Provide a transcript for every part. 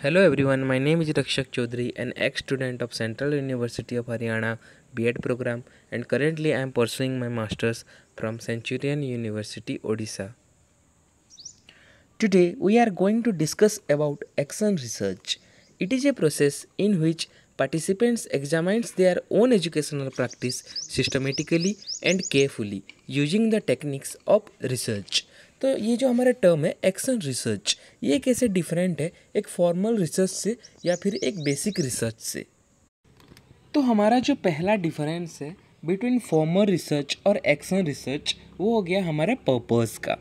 Hello everyone, my name is Rakshak Chaudhary, an ex-student of Central University of Haryana B.Ed program and currently I am pursuing my masters from Centurion University, Odisha. Today we are going to discuss about action research. It is a process in which participants examines their own educational practice systematically and carefully using the techniques of research. तो ये जो हमारा term है action research ये कैसे different है, एक formal research से या फिर एक बेसिक रिसर्च से। तो हमारा जो पहला डिफरेंस है बिटवीन फॉर्मल रिसर्च और एक्शन रिसर्च वो हो गया हमारे पर्पस का।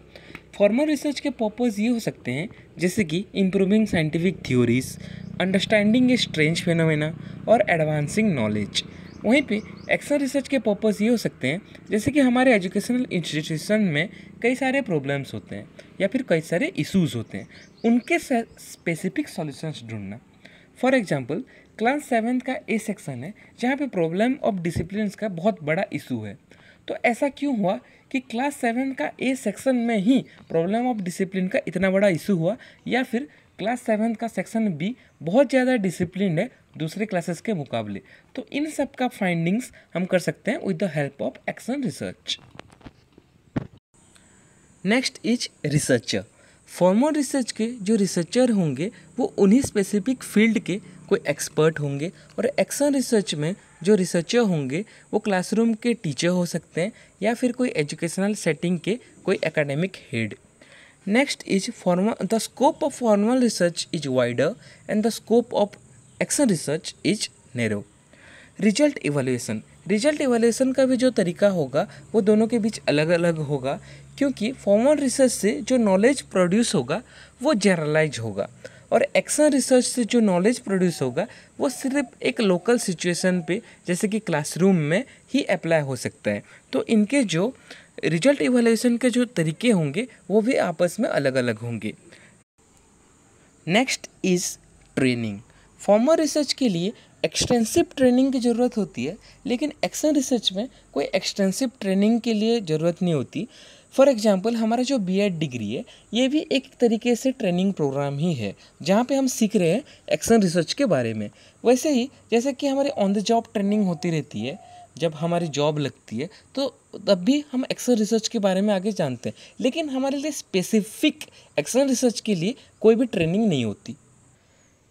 फॉर्मल रिसर्च के पर्पस ये हो सकते हैं, जैसे कि improving scientific theories understanding a strange phenomena और एडवांसिंग नॉलेज वहीं पे एक्शन रिसर्च के पर्पज़ ये हो सकते हैं, जैसे कि हमारे एजुकेशनल इंस्टीट्यूशन में कई सारे प्रॉब्लम्स होते हैं, या फिर कई सारे इश्यूज़ होते हैं। उनके स्पेसिफिक सॉल्यूशंस ढूंढना। फॉर एग्जांपल क्लास सेवन का ए सेक्शन है, जहाँ पे प्रॉब्लम ऑफ़ डिसिप्लिन का बहुत बड़ा इशू है। तो ऐसा क्यों हुआ कि क्लास सेवन का ए सेक्शन में ही प्रॉब्लम ऑफ़ डिसिप्लिन का इतना बड़ा इशू हुआ, या फिर क्लास सेवन्थ का सेक्शन बी बहुत ज़्यादा डिसिप्लिन है दूसरे क्लासेस के मुकाबले। तो इन सब का फाइंडिंग्स हम कर सकते हैं with the help of action research next is researcher formal research के जो रिसर्चर होंगे, वो उन्हीं स्पेसिफिक फ़ील्ड के कोई एक्सपर्ट होंगे और एक्शन रिसर्च में जो रिसर्चर होंगे, वो क्लासरूम के टीचर हो सकते हैं या फिर कोई एजुकेशनल सेटिंग के कोई academic head next is formal the scope of formal research is wider and the scope of action research is narrow result evolution result evolution का भी जो तरीका होगा, वो दोनों के बीच अलग अलग होगा, क्योंकि फॉर्मल रिसर्च से जो नॉलेज प्रोड्यूस होगा, वो जनरलाइज होगा। और एक्शन रिसर्च से जो नॉलेज प्रोड्यूस होगा, वो सिर्फ़ एक लोकल सिचुएशन पे, जैसे कि क्लासरूम में ही अप्लाई हो सकता है। तो इनके जो रिज़ल्ट इवोल्यूशन के जो तरीके होंगे, वो भी आपस में अलग अलग होंगे। Next is training formal research के लिए एक्सटेंसिव ट्रेनिंग की ज़रूरत होती है, लेकिन एक्शन रिसर्च में कोई एक्सटेंसिव ट्रेनिंग के लिए ज़रूरत नहीं होती। फॉर एग्ज़ाम्पल हमारा जो बीएड डिग्री है, ये भी एक तरीके से ट्रेनिंग प्रोग्राम ही है, जहाँ पे हम सीख रहे हैं एक्शन रिसर्च के बारे में। वैसे ही, जैसे कि हमारी ऑन द जॉब ट्रेनिंग होती रहती है, जब हमारी जॉब लगती है तो तब भी हम एक्शन रिसर्च के बारे में आगे जानते हैं। लेकिन हमारे लिए स्पेसिफिक एक्शन रिसर्च के लिए कोई भी ट्रेनिंग नहीं होती।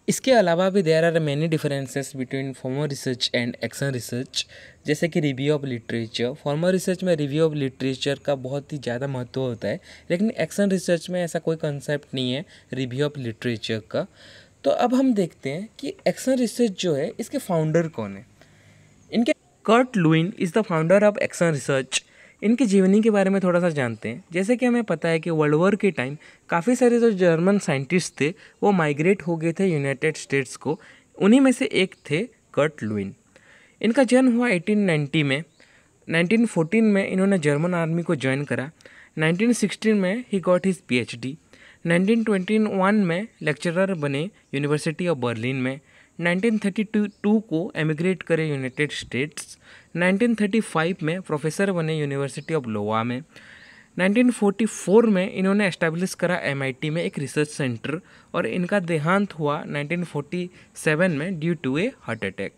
इसके अलावा भी there are many differences between formal research and action research जैसे कि review of literature formal research में रिव्यू ऑफ़ लिटरेचर का बहुत ही ज़्यादा महत्व होता है, लेकिन एक्शन रिसर्च में ऐसा कोई कंसेप्ट नहीं है रिव्यू ऑफ़ लिटरेचर का। तो अब हम देखते हैं कि एक्शन रिसर्च जो है, इसके फाउंडर कौन है? इनके Kurt Lewin is the founder of action research इनकी जीवनी के बारे में थोड़ा सा जानते हैं। जैसे कि हमें पता है कि वर्ल्ड वॉर के टाइम काफ़ी सारे जो जर्मन साइंटिस्ट थे, वो माइग्रेट हो गए थे यूनाइटेड स्टेट्स को। उन्हीं में से एक थे कर्ट लुइन इनका जन्म हुआ 1890 में। 1914 में इन्होंने जर्मन आर्मी को ज्वाइन करा। 1916 में ही गॉट हिज पीएचडी 1921 में लेक्चरर बने यूनिवर्सिटी ऑफ़ बर्लिन में। 1932 को एमिग्रेट करे यूनाइटेड स्टेट्स 1935 में प्रोफेसर बने यूनिवर्सिटी ऑफ़ लोवा में 1944 में इन्होंने एस्टेब्लिश करा एमआईटी में एक रिसर्च सेंटर और इनका देहांत हुआ 1947 में due to a heart attack.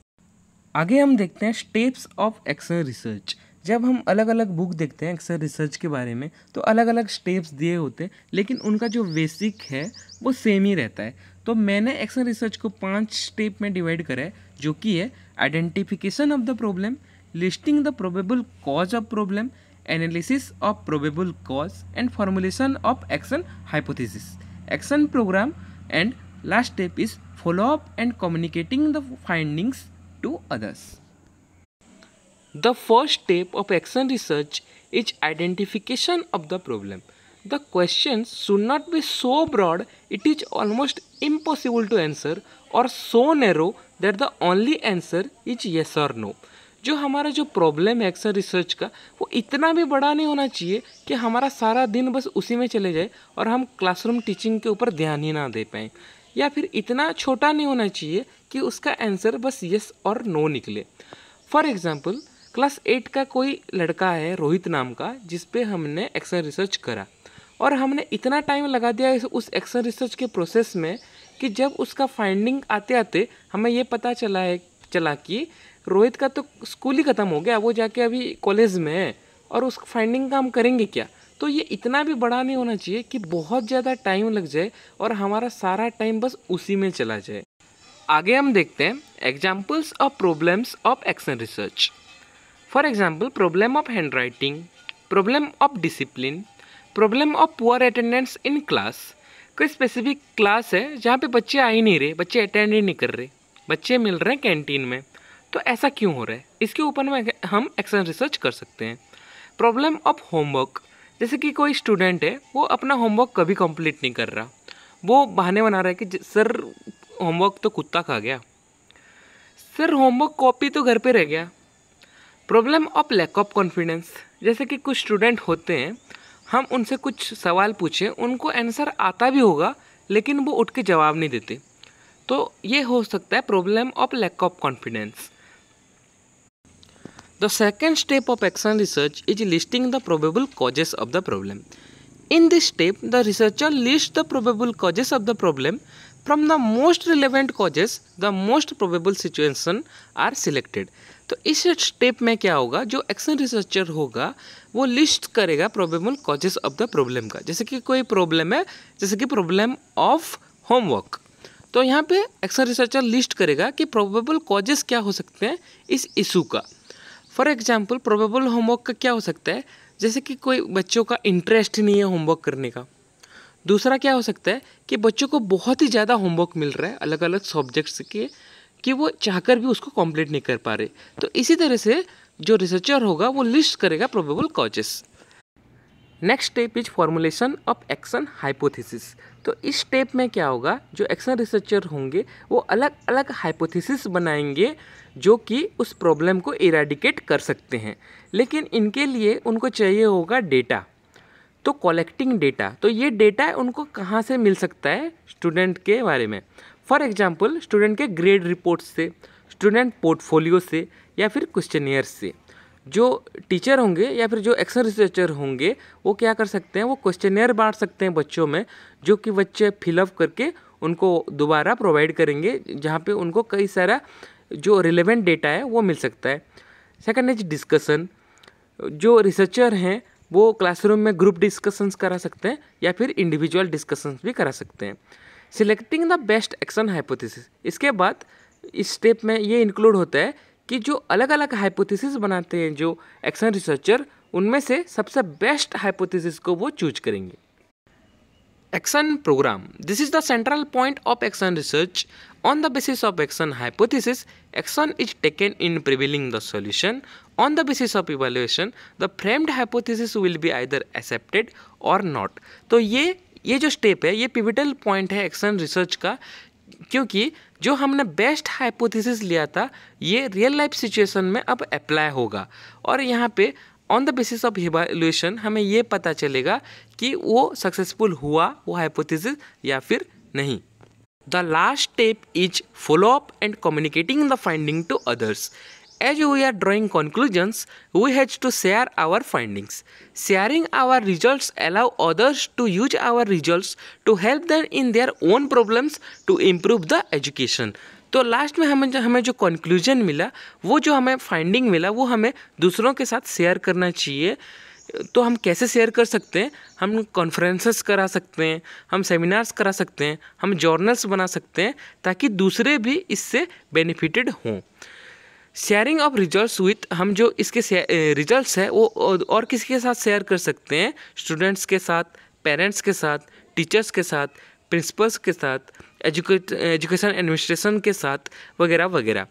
आगे हम देखते हैं स्टेप्स ऑफ़ एक्शन रिसर्च। जब हम अलग अलग बुक देखते हैं एक्शन रिसर्च के बारे में तो अलग अलग स्टेप्स दिए होते हैं, लेकिन उनका जो बेसिक है, वो सेम ही रहता है। तो मैंने एक्शन रिसर्च को पाँच स्टेप में डिवाइड करा है, जो कि है identification of the problem listing the probable cause of problem analysis of probable cause and formulation of action hypothesis action program and last step is follow up and communicating the findings to others the first step of action research is identification of the problem The questions should not be so broad, it is almost impossible to answer, or so narrow that the only answer is yes or no. जो हमारा जो problem है एक्सर research का, वो इतना भी बड़ा नहीं होना चाहिए कि हमारा सारा दिन बस उसी में चले जाए और हम क्लासरूम टीचिंग के ऊपर ध्यान ही ना दे पाएँ। या फिर इतना छोटा नहीं होना चाहिए कि उसका आंसर बस यस और नो निकले। फॉर एग्ज़ाम्पल क्लास एट का कोई लड़का है रोहित नाम का, जिस पे हमने एक्सर रिसर्च करा। और हमने इतना टाइम लगा दिया इस, उस एक्शन रिसर्च के प्रोसेस में कि जब उसका फाइंडिंग आते आते हमें ये पता चला है, चला कि रोहित का तो स्कूल ही ख़त्म हो गया, वो जाके अभी कॉलेज में है और उस फाइंडिंग का हम करेंगे क्या? तो ये इतना भी बड़ा नहीं होना चाहिए कि बहुत ज़्यादा टाइम लग जाए और हमारा सारा टाइम बस उसी में चला जाए। आगे हम देखते हैं examples of problems of action research for example problem of handwriting problem of discipline problem of poor attendance in class कोई स्पेसिफिक क्लास है जहाँ पे बच्चे आ ही नहीं रहे, बच्चे अटेंड ही नहीं कर रहे, बच्चे मिल रहे हैं कैंटीन में तो ऐसा क्यों हो रहा है? इसके ऊपर में हम एक्शन रिसर्च कर सकते हैं। प्रॉब्लम ऑफ़ होमवर्क जैसे कि कोई स्टूडेंट है, वो अपना होमवर्क कभी कंप्लीट नहीं कर रहा। वो बहाने बना रहा है कि सर होमवर्क तो कुत्ता खा गया। सर होमवर्क कॉपी तो घर पे रह गया। Problem of lack of confidence जैसे कि कुछ स्टूडेंट होते हैं हम उनसे कुछ सवाल पूछें, उनको आंसर आता भी होगा, लेकिन वो उठ के जवाब नहीं देते। तो ये हो सकता है problem of lack of confidence the second step of action research is listing the probable causes of the problem in this step the researcher list the probable causes of the problem from the most relevant causes the most probable situation are selected तो इस step में क्या होगा? जो action researcher होगा, वो list करेगा probable causes of the problem का। जैसे कि कोई प्रॉब्लम है, जैसे कि प्रॉब्लम ऑफ़ होमवर्क तो यहाँ पे एक्शन रिसर्चर लिस्ट करेगा कि प्रोबेबल कॉजेस क्या हो सकते हैं इस इशू का। फॉर एग्ज़ाम्पल प्रोबेबल होमवर्क का क्या हो सकता है? जैसे कि कोई बच्चों का इंटरेस्ट नहीं है होमवर्क करने का। दूसरा क्या हो सकता है कि बच्चों को बहुत ही ज़्यादा होमवर्क मिल रहा है अलग अलग सब्जेक्ट्स के। कि वो चाहकर भी उसको कंप्लीट नहीं कर पा रहे। तो इसी तरह से जो रिसर्चर होगा, वो लिस्ट करेगा probable causes next step is formulation of action hypothesis तो इस स्टेप में क्या होगा? जो एक्शन रिसर्चर होंगे, वो अलग अलग हाइपोथेसिस बनाएँगे, जो कि उस प्रॉब्लम को इराडिकेट कर सकते हैं। लेकिन इनके लिए उनको चाहिए होगा डेटा तो कलेक्टिंग डेटा तो ये डेटा उनको कहाँ से मिल सकता है? स्टूडेंट के बारे में। फॉर एग्ज़ाम्पल स्टूडेंट के ग्रेड रिपोर्ट से स्टूडेंट पोर्टफोलियो से, या फिर क्वेश्चनियर से। जो टीचर होंगे या फिर जो एक्शन रिसर्चर होंगे, वो क्या कर सकते हैं? वो क्वेश्चनियर बांट सकते हैं बच्चों में, जो कि बच्चे फिलअप करके उनको दोबारा प्रोवाइड करेंगे, जहाँ पे उनको कई सारा जो रिलेवेंट डेटा है, वो मिल सकता है। सेकंड इज़ डिस्कशन जो रिसर्चर हैं, वो क्लासरूम में ग्रुप डिस्कशंस करा सकते हैं, या फिर इंडिविजुअल डिस्कशंस भी करा सकते हैं। Selecting the best action hypothesis. इसके बाद इस स्टेप में ये इंक्लूड होता है कि जो अलग अलग हाइपोथेसिस बनाते हैं, जो एक्शन रिसर्चर, उनमें से सबसे बेस्ट हाइपोथेसिस को वो चूज़ करेंगे। Action program this is the central point of action research on the basis of action hypothesis action is taken in prevailing the solution on the basis of evaluation the framed hypothesis will be either accepted or not तो ये ये जो step है, ये pivotal point है action research का, क्योंकि जो हमने बेस्ट हाइपोथेसिस लिया था, ये रियल लाइफ सिचुएशन में अब अप्लाई होगा। और यहाँ पे on the basis of evaluation हमें ये पता चलेगा कि वो सक्सेसफुल हुआ, वो हाइपोथेसिस या फिर नहीं। The last step is follow up and communicating the finding to others as we are drawing conclusions we has to share our findings sharing our result allow others to use our result to help than in their own problems to improve the education तो last में हमें जो हमें जो conclusion मिला, वो जो हमें फाइंडिंग मिला, वो हमें दूसरों के साथ शेयर करना चाहिए। तो हम कैसे शेयर कर सकते हैं? हम कॉन्फ्रेंसेस करा सकते हैं, हम सेमिनार्स करा सकते हैं, हम जर्नल्स बना सकते हैं, ताकि दूसरे भी इससे बेनिफिटेड हों। शेयरिंग ऑफ़ रिजल्ट्स विथ हम जो इसके रिजल्ट्स है, वो और किसी के साथ शेयर कर सकते हैं? स्टूडेंट्स के साथ पेरेंट्स के साथ टीचर्स के साथ प्रिंसिपल्स के साथ एजुकेट एजुकेशन एडमिनिस्ट्रेशन के साथ, वगैरह वगैरह।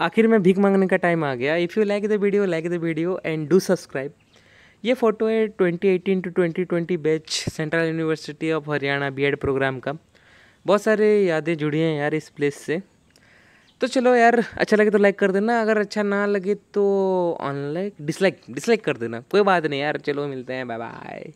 आखिर में भीख मांगने का टाइम आ गया। If you like the video like the video and do subscribe ये फ़ोटो है 2018 to 2020 batch central university of Haryana BEd program का। बहुत सारे यादें जुड़ी हैं यार इस प्लेस से। तो चलो यार अच्छा लगे तो लाइक कर देना, अगर अच्छा ना लगे तो अनलाइक डिसलाइक डिसलाइक कर देना, कोई बात नहीं यार, चलो मिलते हैं बाय बाय